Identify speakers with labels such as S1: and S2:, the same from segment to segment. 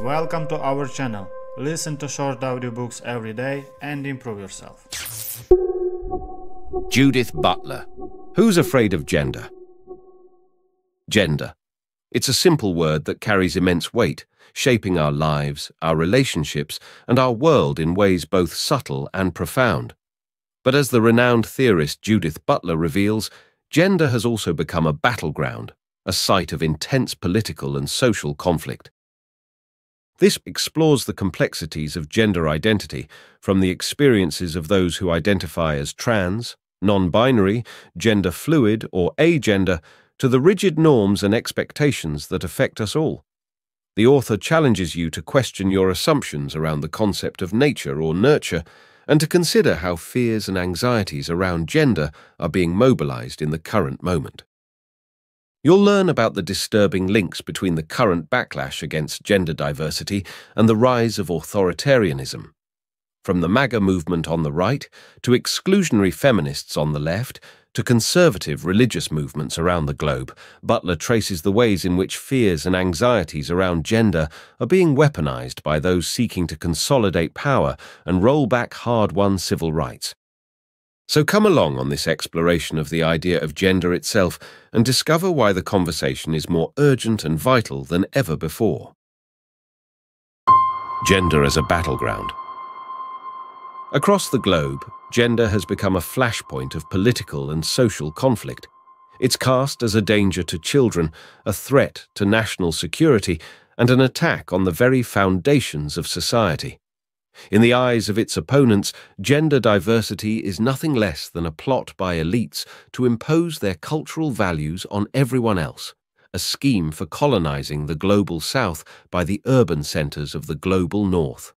S1: Welcome to our channel. Listen to short audiobooks every day and improve yourself.
S2: Judith Butler. Who's afraid of gender? Gender. It's a simple word that carries immense weight, shaping our lives, our relationships, and our world in ways both subtle and profound. But as the renowned theorist Judith Butler reveals, gender has also become a battleground, a site of intense political and social conflict. This explores the complexities of gender identity from the experiences of those who identify as trans, non-binary, gender fluid, or agender to the rigid norms and expectations that affect us all. The author challenges you to question your assumptions around the concept of nature or nurture and to consider how fears and anxieties around gender are being mobilized in the current moment. You'll learn about the disturbing links between the current backlash against gender diversity and the rise of authoritarianism. From the MAGA movement on the right to exclusionary feminists on the left to conservative religious movements around the globe, Butler traces the ways in which fears and anxieties around gender are being weaponized by those seeking to consolidate power and roll back hard-won civil rights. So come along on this exploration of the idea of gender itself and discover why the conversation is more urgent and vital than ever before. Gender as a battleground. Across the globe, gender has become a flashpoint of political and social conflict. It's cast as a danger to children, a threat to national security, and an attack on the very foundations of society. In the eyes of its opponents, gender diversity is nothing less than a plot by elites to impose their cultural values on everyone else, a scheme for colonizing the global south by the urban centers of the global north.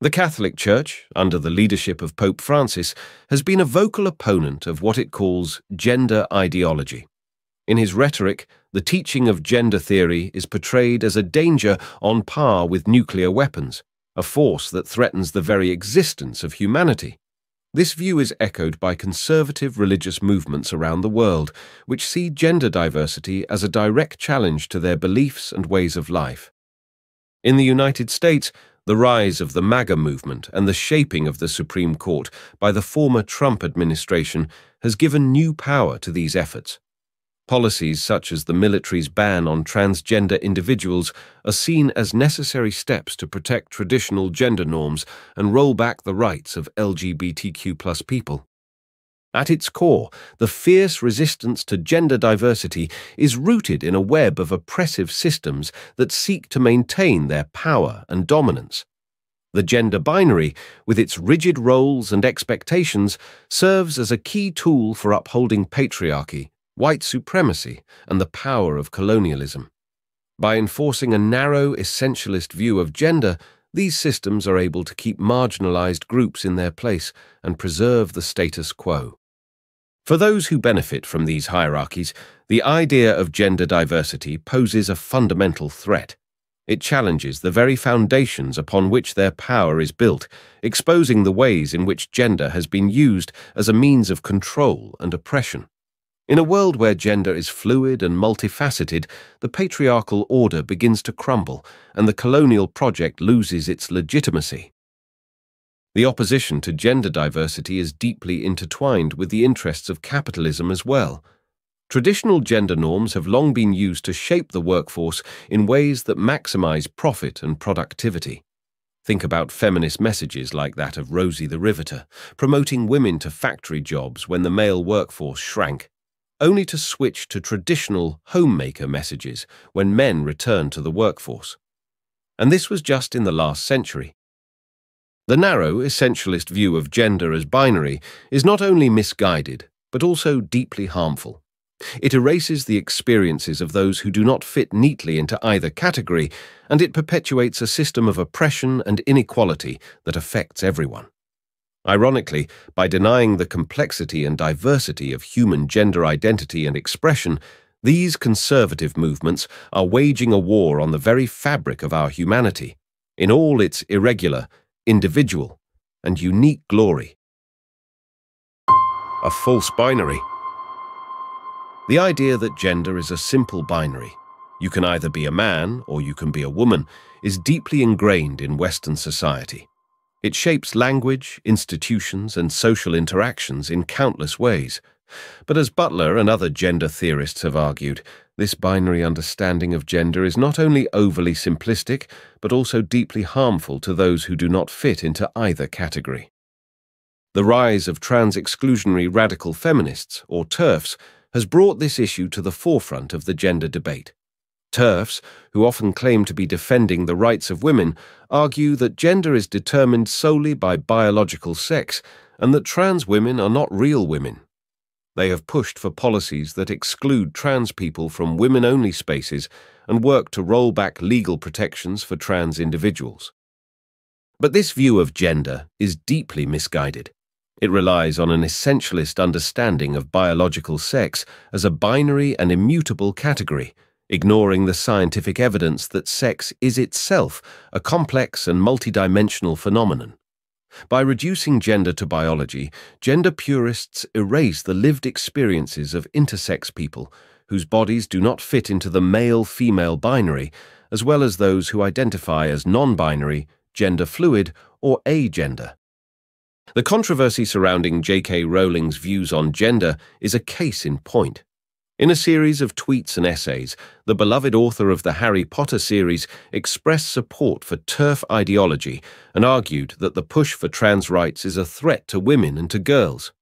S2: The Catholic Church, under the leadership of Pope Francis, has been a vocal opponent of what it calls gender ideology. In his rhetoric, the teaching of gender theory is portrayed as a danger on par with nuclear weapons, a force that threatens the very existence of humanity. This view is echoed by conservative religious movements around the world, which see gender diversity as a direct challenge to their beliefs and ways of life. In the United States, the rise of the MAGA movement and the shaping of the Supreme Court by the former Trump administration has given new power to these efforts. Policies such as the military's ban on transgender individuals are seen as necessary steps to protect traditional gender norms and roll back the rights of LGBTQ people. At its core, the fierce resistance to gender diversity is rooted in a web of oppressive systems that seek to maintain their power and dominance. The gender binary, with its rigid roles and expectations, serves as a key tool for upholding patriarchy white supremacy, and the power of colonialism. By enforcing a narrow, essentialist view of gender, these systems are able to keep marginalized groups in their place and preserve the status quo. For those who benefit from these hierarchies, the idea of gender diversity poses a fundamental threat. It challenges the very foundations upon which their power is built, exposing the ways in which gender has been used as a means of control and oppression. In a world where gender is fluid and multifaceted, the patriarchal order begins to crumble and the colonial project loses its legitimacy. The opposition to gender diversity is deeply intertwined with the interests of capitalism as well. Traditional gender norms have long been used to shape the workforce in ways that maximize profit and productivity. Think about feminist messages like that of Rosie the Riveter, promoting women to factory jobs when the male workforce shrank only to switch to traditional homemaker messages when men returned to the workforce. And this was just in the last century. The narrow, essentialist view of gender as binary is not only misguided, but also deeply harmful. It erases the experiences of those who do not fit neatly into either category, and it perpetuates a system of oppression and inequality that affects everyone. Ironically, by denying the complexity and diversity of human gender identity and expression, these conservative movements are waging a war on the very fabric of our humanity, in all its irregular, individual, and unique glory. A false binary. The idea that gender is a simple binary, you can either be a man or you can be a woman, is deeply ingrained in Western society. It shapes language, institutions, and social interactions in countless ways. But as Butler and other gender theorists have argued, this binary understanding of gender is not only overly simplistic, but also deeply harmful to those who do not fit into either category. The rise of trans-exclusionary radical feminists, or TERFs, has brought this issue to the forefront of the gender debate. TERFs, who often claim to be defending the rights of women, argue that gender is determined solely by biological sex and that trans women are not real women. They have pushed for policies that exclude trans people from women-only spaces and work to roll back legal protections for trans individuals. But this view of gender is deeply misguided. It relies on an essentialist understanding of biological sex as a binary and immutable category ignoring the scientific evidence that sex is itself a complex and multidimensional phenomenon. By reducing gender to biology, gender purists erase the lived experiences of intersex people whose bodies do not fit into the male-female binary, as well as those who identify as non-binary, gender fluid, or agender. The controversy surrounding J.K. Rowling's views on gender is a case in point. In a series of tweets and essays, the beloved author of the Harry Potter series expressed support for TERF ideology and argued that the push for trans rights is a threat to women and to girls.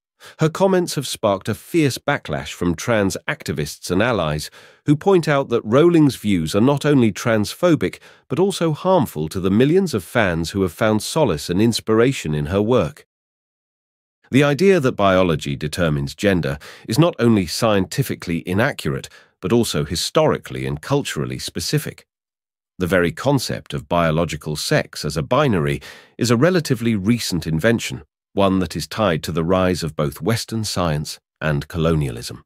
S2: Her comments have sparked a fierce backlash from trans activists and allies who point out that Rowling's views are not only transphobic but also harmful to the millions of fans who have found solace and inspiration in her work. The idea that biology determines gender is not only scientifically inaccurate, but also historically and culturally specific. The very concept of biological sex as a binary is a relatively recent invention, one that is tied to the rise of both Western science and colonialism.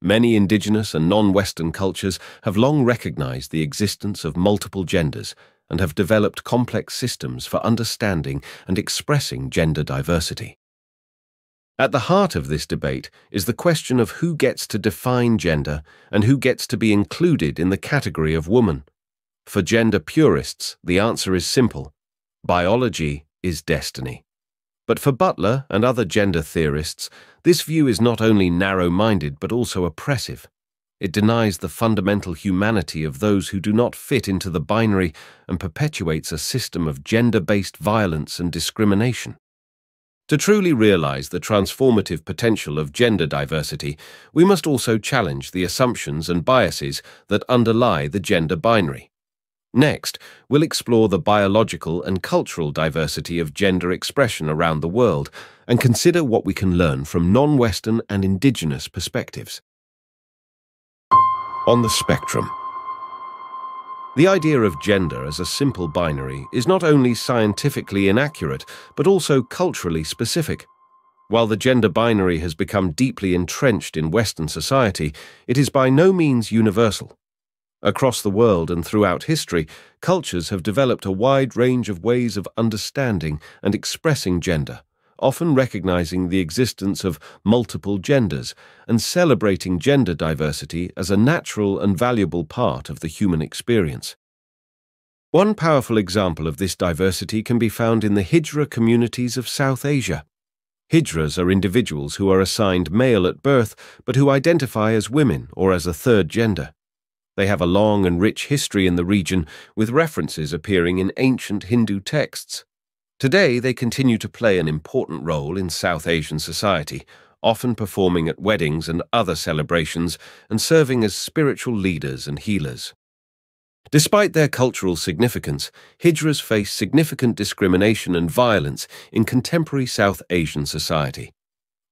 S2: Many indigenous and non-Western cultures have long recognized the existence of multiple genders and have developed complex systems for understanding and expressing gender diversity. At the heart of this debate is the question of who gets to define gender and who gets to be included in the category of woman. For gender purists, the answer is simple. Biology is destiny. But for Butler and other gender theorists, this view is not only narrow-minded but also oppressive. It denies the fundamental humanity of those who do not fit into the binary and perpetuates a system of gender-based violence and discrimination. To truly realize the transformative potential of gender diversity, we must also challenge the assumptions and biases that underlie the gender binary. Next, we'll explore the biological and cultural diversity of gender expression around the world and consider what we can learn from non-Western and indigenous perspectives. On the spectrum. The idea of gender as a simple binary is not only scientifically inaccurate, but also culturally specific. While the gender binary has become deeply entrenched in Western society, it is by no means universal. Across the world and throughout history, cultures have developed a wide range of ways of understanding and expressing gender often recognizing the existence of multiple genders and celebrating gender diversity as a natural and valuable part of the human experience. One powerful example of this diversity can be found in the Hijra communities of South Asia. Hijras are individuals who are assigned male at birth but who identify as women or as a third gender. They have a long and rich history in the region, with references appearing in ancient Hindu texts. Today, they continue to play an important role in South Asian society, often performing at weddings and other celebrations and serving as spiritual leaders and healers. Despite their cultural significance, Hijras face significant discrimination and violence in contemporary South Asian society.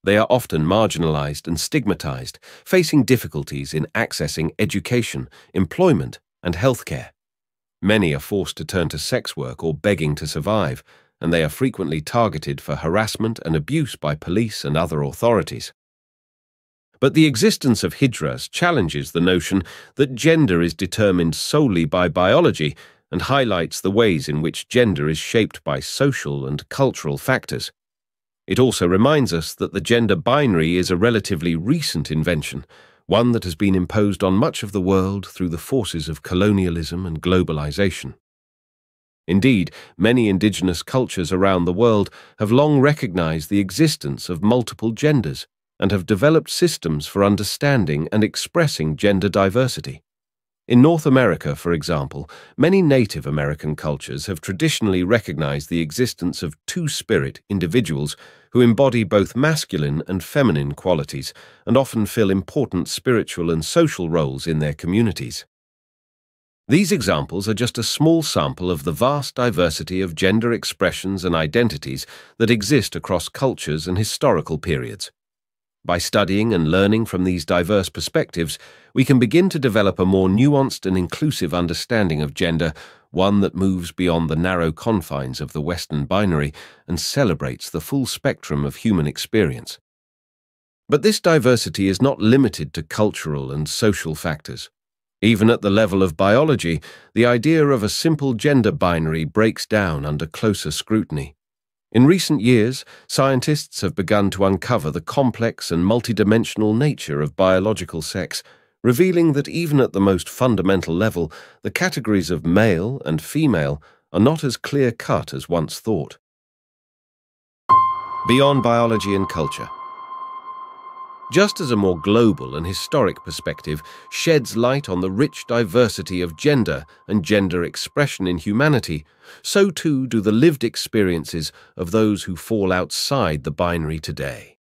S2: They are often marginalized and stigmatized, facing difficulties in accessing education, employment, and healthcare. Many are forced to turn to sex work or begging to survive, and they are frequently targeted for harassment and abuse by police and other authorities. But the existence of hijras challenges the notion that gender is determined solely by biology and highlights the ways in which gender is shaped by social and cultural factors. It also reminds us that the gender binary is a relatively recent invention, one that has been imposed on much of the world through the forces of colonialism and globalization. Indeed, many indigenous cultures around the world have long recognized the existence of multiple genders and have developed systems for understanding and expressing gender diversity. In North America, for example, many Native American cultures have traditionally recognized the existence of two-spirit individuals who embody both masculine and feminine qualities and often fill important spiritual and social roles in their communities. These examples are just a small sample of the vast diversity of gender expressions and identities that exist across cultures and historical periods. By studying and learning from these diverse perspectives, we can begin to develop a more nuanced and inclusive understanding of gender, one that moves beyond the narrow confines of the Western binary and celebrates the full spectrum of human experience. But this diversity is not limited to cultural and social factors. Even at the level of biology, the idea of a simple gender binary breaks down under closer scrutiny. In recent years, scientists have begun to uncover the complex and multidimensional nature of biological sex, revealing that even at the most fundamental level, the categories of male and female are not as clear-cut as once thought. Beyond biology and culture just as a more global and historic perspective sheds light on the rich diversity of gender and gender expression in humanity, so too do the lived experiences of those who fall outside the binary today.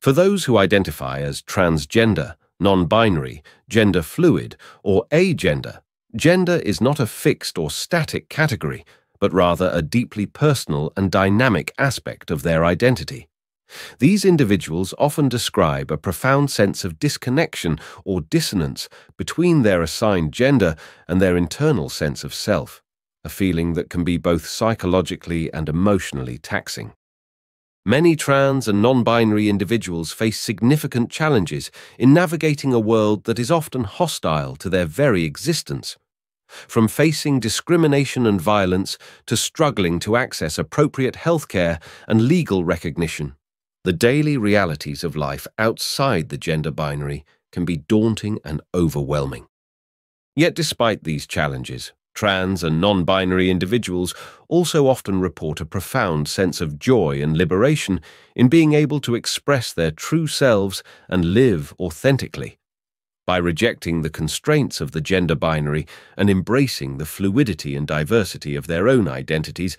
S2: For those who identify as transgender, non-binary, gender fluid, or agender, gender is not a fixed or static category, but rather a deeply personal and dynamic aspect of their identity. These individuals often describe a profound sense of disconnection or dissonance between their assigned gender and their internal sense of self, a feeling that can be both psychologically and emotionally taxing. Many trans and non-binary individuals face significant challenges in navigating a world that is often hostile to their very existence. From facing discrimination and violence to struggling to access appropriate healthcare and legal recognition, the daily realities of life outside the gender binary can be daunting and overwhelming. Yet despite these challenges, trans and non-binary individuals also often report a profound sense of joy and liberation in being able to express their true selves and live authentically. By rejecting the constraints of the gender binary and embracing the fluidity and diversity of their own identities,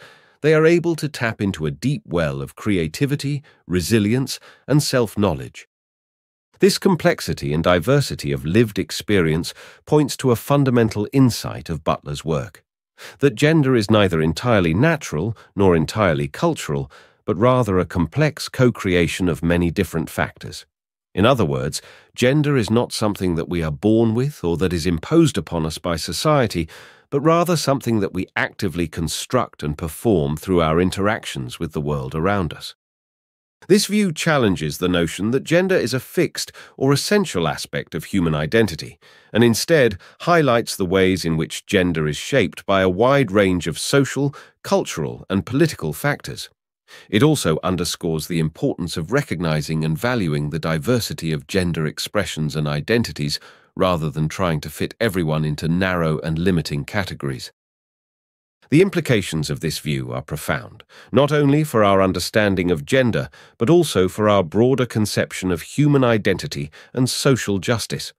S2: they are able to tap into a deep well of creativity, resilience, and self-knowledge. This complexity and diversity of lived experience points to a fundamental insight of Butler's work, that gender is neither entirely natural nor entirely cultural, but rather a complex co-creation of many different factors. In other words, gender is not something that we are born with or that is imposed upon us by society, but rather something that we actively construct and perform through our interactions with the world around us. This view challenges the notion that gender is a fixed or essential aspect of human identity, and instead highlights the ways in which gender is shaped by a wide range of social, cultural, and political factors. It also underscores the importance of recognizing and valuing the diversity of gender expressions and identities rather than trying to fit everyone into narrow and limiting categories. The implications of this view are profound, not only for our understanding of gender, but also for our broader conception of human identity and social justice.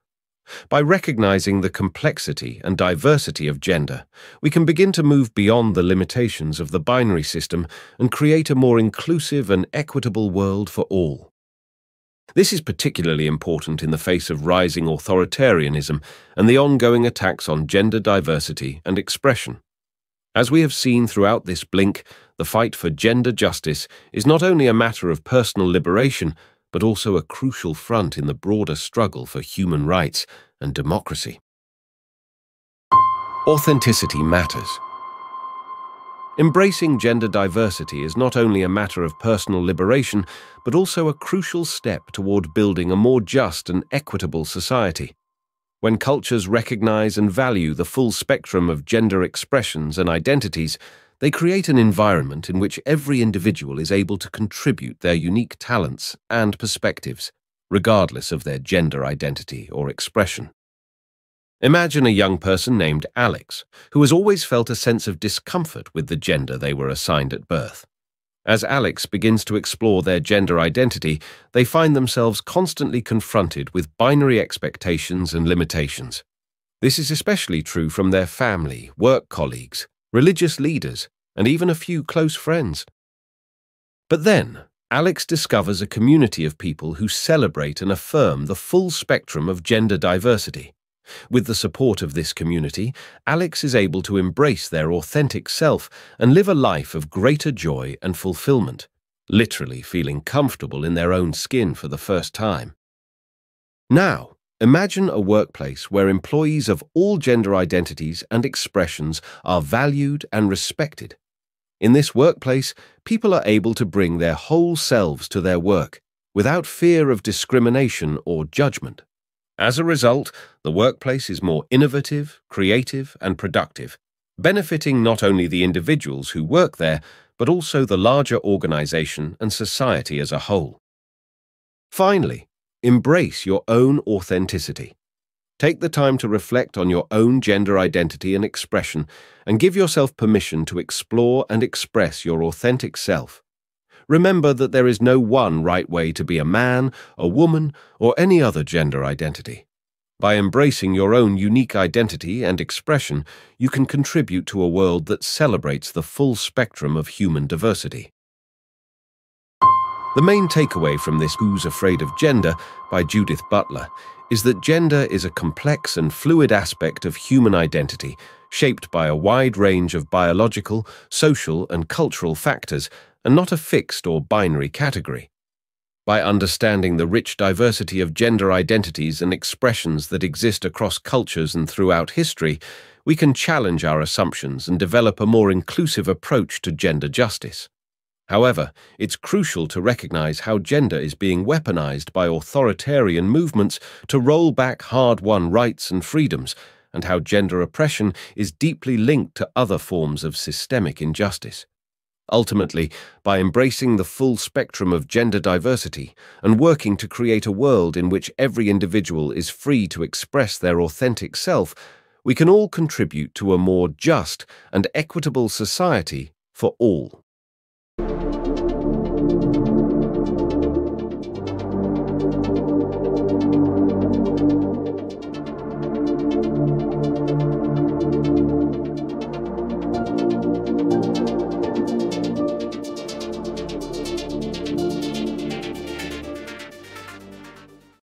S2: By recognizing the complexity and diversity of gender, we can begin to move beyond the limitations of the binary system and create a more inclusive and equitable world for all. This is particularly important in the face of rising authoritarianism and the ongoing attacks on gender diversity and expression. As we have seen throughout this blink, the fight for gender justice is not only a matter of personal liberation, but also a crucial front in the broader struggle for human rights and democracy. Authenticity matters. Embracing gender diversity is not only a matter of personal liberation, but also a crucial step toward building a more just and equitable society. When cultures recognize and value the full spectrum of gender expressions and identities, they create an environment in which every individual is able to contribute their unique talents and perspectives. regardless of their gender identity or expression. Imagine a young person named Alex, who has always felt a sense of discomfort with the gender they were assigned at birth. As Alex begins to explore their gender identity, they find themselves constantly confronted with binary expectations and limitations. This is especially true from their family, work colleagues, religious leaders, and even a few close friends. But then, Alex discovers a community of people who celebrate and affirm the full spectrum of gender diversity. With the support of this community, Alex is able to embrace their authentic self and live a life of greater joy and fulfillment, literally feeling comfortable in their own skin for the first time. Now, imagine a workplace where employees of all gender identities and expressions are valued and respected. In this workplace, people are able to bring their whole selves to their work without fear of discrimination or judgment. As a result, the workplace is more innovative, creative, and productive, benefiting not only the individuals who work there, but also the larger organization and society as a whole. Finally, embrace your own authenticity. Take the time to reflect on your own gender identity and expression and give yourself permission to explore and express your authentic self. Remember that there is no one right way to be a man, a woman, or any other gender identity. By embracing your own unique identity and expression, you can contribute to a world that celebrates the full spectrum of human diversity. The main takeaway from this Who's Afraid of Gender by Judith Butler is that gender is a complex and fluid aspect of human identity, shaped by a wide range of biological, social, and cultural factors and not a fixed or binary category. By understanding the rich diversity of gender identities and expressions that exist across cultures and throughout history, we can challenge our assumptions and develop a more inclusive approach to gender justice. However, it's crucial to recognize how gender is being weaponized by authoritarian movements to roll back hard-won rights and freedoms, and how gender oppression is deeply linked to other forms of systemic injustice. Ultimately, by embracing the full spectrum of gender diversity and working to create a world in which every individual is free to express their authentic self, we can all contribute to a more just and equitable society for all. Thank you.